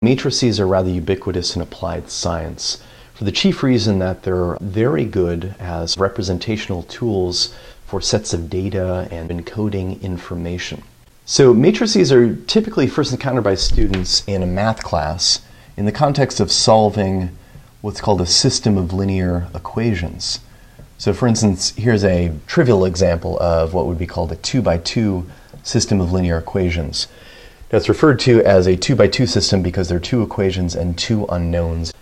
Matrices are rather ubiquitous in applied science for the chief reason that they're very good as representational tools for sets of data and encoding information. So matrices are typically first encountered by students in a math class in the context of solving what's called a system of linear equations. So for instance, here's a trivial example of what would be called a two by two system of linear equations. That's referred to as a 2 by 2 system because there are two equations and two unknowns.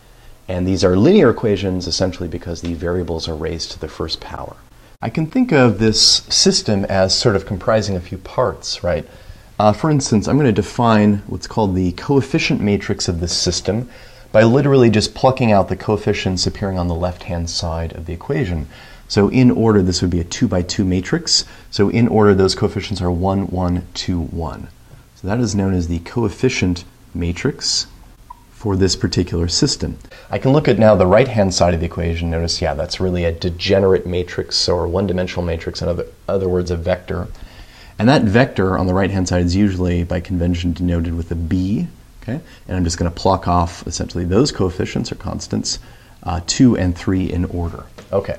And these are linear equations essentially because the variables are raised to the first power. I can think of this system as sort of comprising a few parts, right? Uh, for instance, I'm going to define what's called the coefficient matrix of this system by literally just plucking out the coefficients appearing on the left-hand side of the equation. So in order, this would be a 2 by 2 matrix. So in order, those coefficients are 1, 1, 2, 1. So that is known as the coefficient matrix for this particular system. I can look at now the right-hand side of the equation. Notice, yeah, that's really a degenerate matrix or one-dimensional matrix, in other, other words, a vector. And that vector on the right-hand side is usually, by convention, denoted with a b. Okay? And I'm just going to pluck off, essentially, those coefficients or constants, uh, 2 and 3 in order. Okay.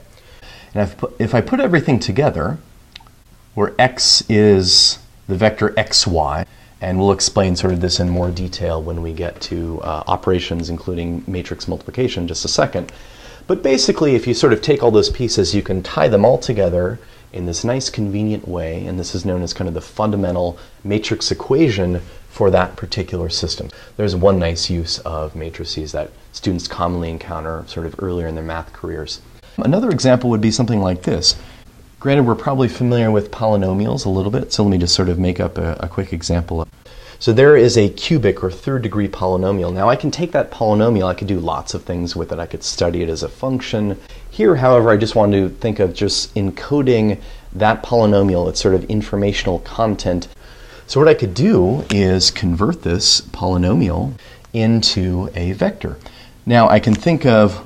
And if, if I put everything together, where x is the vector xy, and we'll explain sort of this in more detail when we get to uh, operations, including matrix multiplication, in just a second. But basically, if you sort of take all those pieces, you can tie them all together in this nice, convenient way, and this is known as kind of the fundamental matrix equation for that particular system. There's one nice use of matrices that students commonly encounter sort of earlier in their math careers. Another example would be something like this. Granted, we're probably familiar with polynomials a little bit, so let me just sort of make up a, a quick example. So there is a cubic or third degree polynomial. Now I can take that polynomial, I could do lots of things with it. I could study it as a function. Here, however, I just want to think of just encoding that polynomial, its sort of informational content. So what I could do is convert this polynomial into a vector. Now I can think of,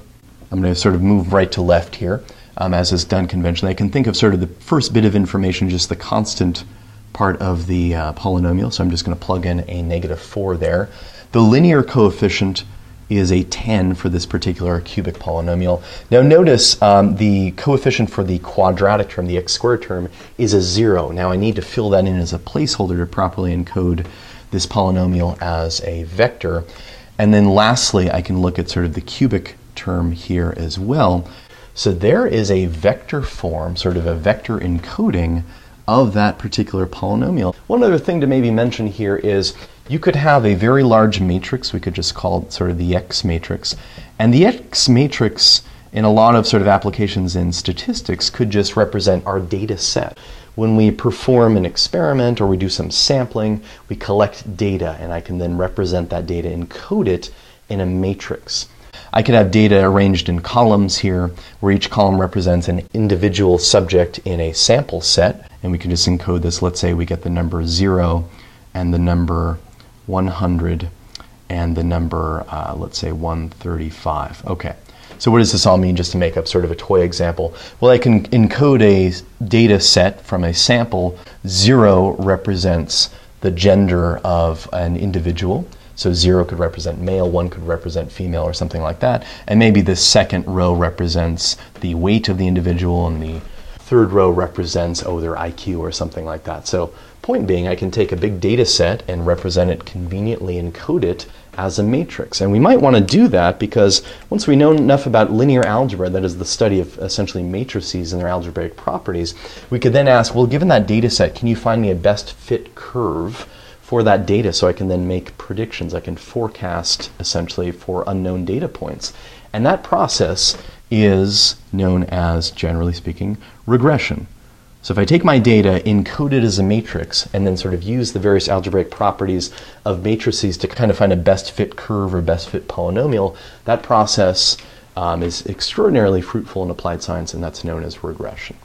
I'm going to sort of move right to left here um, as is done conventionally. I can think of sort of the first bit of information, just the constant part of the uh, polynomial. So I'm just going to plug in a negative 4 there. The linear coefficient is a 10 for this particular cubic polynomial. Now notice um, the coefficient for the quadratic term, the x squared term, is a 0. Now I need to fill that in as a placeholder to properly encode this polynomial as a vector. And then lastly, I can look at sort of the cubic term here as well. So there is a vector form, sort of a vector encoding of that particular polynomial. One other thing to maybe mention here is you could have a very large matrix, we could just call it sort of the X matrix, and the X matrix in a lot of sort of applications in statistics could just represent our data set. When we perform an experiment or we do some sampling, we collect data and I can then represent that data, encode it in a matrix. I could have data arranged in columns here, where each column represents an individual subject in a sample set, and we can just encode this. Let's say we get the number 0 and the number 100 and the number, uh, let's say 135. Okay. So what does this all mean just to make up sort of a toy example? Well, I can encode a data set from a sample. Zero represents the gender of an individual. So zero could represent male, one could represent female, or something like that. And maybe the second row represents the weight of the individual, and the third row represents, oh, their IQ or something like that. So, point being, I can take a big data set and represent it conveniently and code it as a matrix. And we might want to do that because once we know enough about linear algebra, that is the study of essentially matrices and their algebraic properties, we could then ask, well, given that data set, can you find me a best fit curve? For that data so I can then make predictions. I can forecast essentially for unknown data points. And that process is known as, generally speaking, regression. So if I take my data, encode it as a matrix, and then sort of use the various algebraic properties of matrices to kind of find a best fit curve or best fit polynomial, that process um, is extraordinarily fruitful in applied science, and that's known as regression.